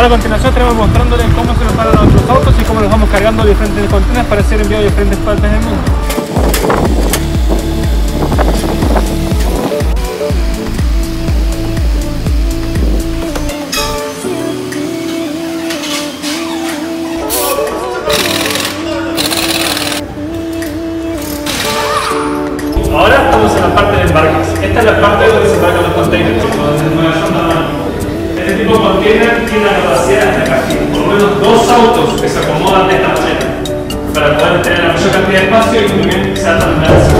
Ahora a continuación tenemos mostrándoles cómo se nos paran nuestros autos y cómo los vamos cargando diferentes contenedores para ser enviados a diferentes partes del mundo. Ahora estamos en la parte de embarques. Esta es la parte donde se embarcan los containers. Tiene la capacidad de hasta por lo menos dos autos que se acomodan de esta manera para poder tener la mayor cantidad de espacio y también se atan